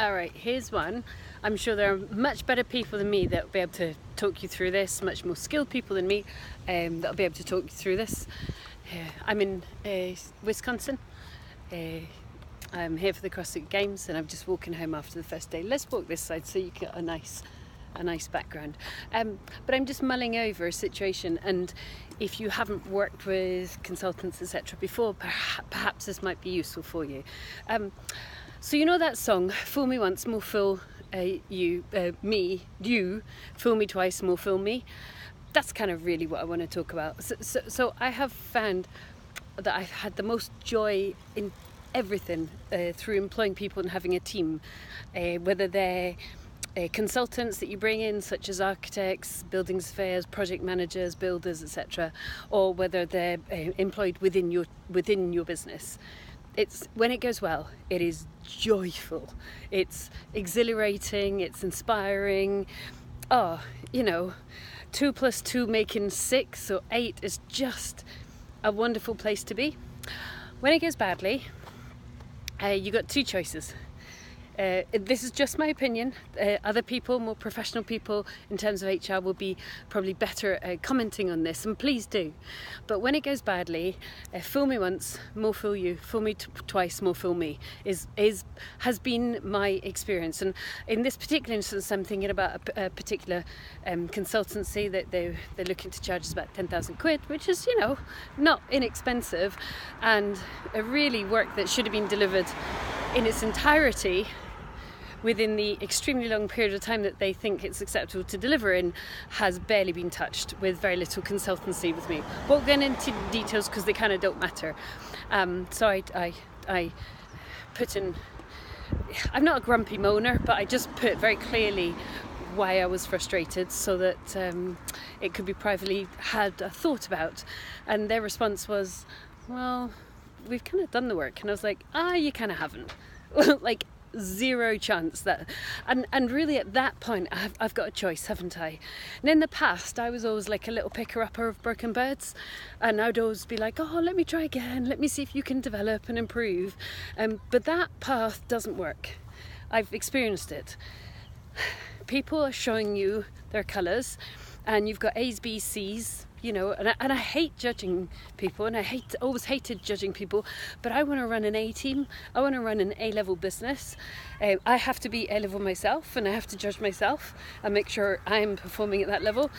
All right, here's one. I'm sure there are much better people than me that will be able to talk you through this, much more skilled people than me um, that will be able to talk you through this. Uh, I'm in uh, Wisconsin. Uh, I'm here for the CrossFit Games and I'm just walking home after the first day. Let's walk this side so you get a nice a nice background. Um, but I'm just mulling over a situation and if you haven't worked with consultants etc before perhaps this might be useful for you. Um, so you know that song, Fool Me Once, More Fool uh, You, uh, Me, You, Fool Me Twice, More Fool Me. That's kind of really what I want to talk about. So, so, so I have found that I've had the most joy in everything uh, through employing people and having a team, uh, whether they're uh, consultants that you bring in, such as architects, building surveyors, project managers, builders, etc., or whether they're uh, employed within your within your business it's when it goes well it is joyful. It's exhilarating it's inspiring. Oh you know two plus two making six or eight is just a wonderful place to be. When it goes badly uh, you got two choices uh, this is just my opinion. Uh, other people, more professional people in terms of HR, will be probably better at commenting on this, and please do. But when it goes badly, uh, fool me once, more fool you. Fool me twice, more fool me. Is is has been my experience. And in this particular instance, I'm thinking about a, a particular um, consultancy that they they're looking to charge us about ten thousand quid, which is you know not inexpensive, and a really work that should have been delivered in its entirety within the extremely long period of time that they think it's acceptable to deliver in has barely been touched with very little consultancy with me. Won't get into details because they kind of don't matter. Um, so I, I, I put in, I'm not a grumpy moaner, but I just put very clearly why I was frustrated so that um, it could be privately had a thought about. And their response was, well, we've kind of done the work. And I was like, ah, you kind of haven't. like zero chance that and and really at that point I've, I've got a choice haven't I? And in the past I was always like a little picker upper of broken birds and I'd always be like oh let me try again. Let me see if you can develop and improve. Um, but that path doesn't work. I've experienced it. People are showing you their colours and you've got A's B's C's you know, and I, and I hate judging people, and I hate always hated judging people. But I want to run an A team. I want to run an A level business. Uh, I have to be A level myself, and I have to judge myself and make sure I'm performing at that level.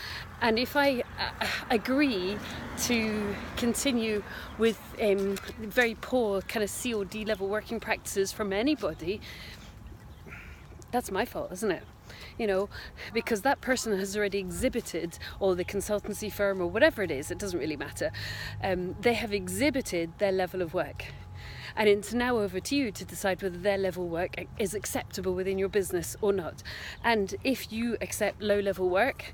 And if I uh, agree to continue with um, very poor kind of C or D level working practices from anybody, that's my fault, isn't it? you know, because that person has already exhibited, or the consultancy firm, or whatever it is, it doesn't really matter, um, they have exhibited their level of work. And it's now over to you to decide whether their level of work is acceptable within your business or not. And if you accept low level work,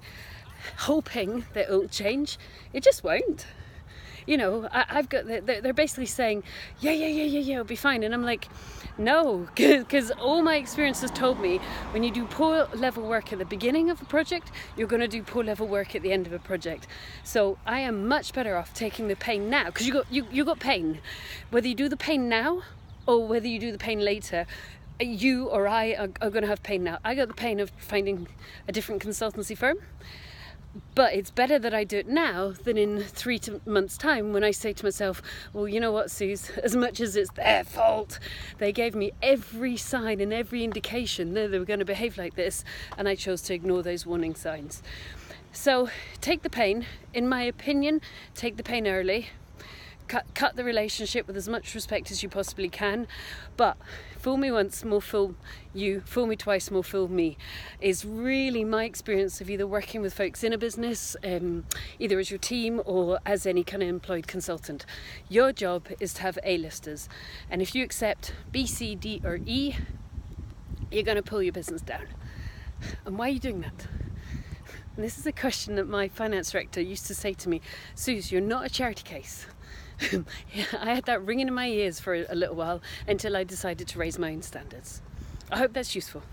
hoping that it'll change, it just won't you know, I, have got, they're basically saying, yeah, yeah, yeah, yeah, yeah, it'll be fine. And I'm like, no, because all my experience has told me when you do poor level work at the beginning of a project, you're going to do poor level work at the end of a project. So I am much better off taking the pain now because you got you, you got pain. Whether you do the pain now or whether you do the pain later, you or I are, are going to have pain now. I got the pain of finding a different consultancy firm but it's better that I do it now than in three months' time when I say to myself, well, you know what, Suze, as much as it's their fault, they gave me every sign and every indication that they were going to behave like this, and I chose to ignore those warning signs. So take the pain, in my opinion, take the pain early, cut, cut the relationship with as much respect as you possibly can. But fool me once, more fool you, fool me twice, more fool me, is really my experience of either working with folks in a business, um, either as your team or as any kind of employed consultant. Your job is to have A-listers. And if you accept B, C, D, or E, you're going to pull your business down. And why are you doing that? And this is a question that my finance director used to say to me Suze, you're not a charity case. I had that ringing in my ears for a little while until I decided to raise my own standards. I hope that's useful.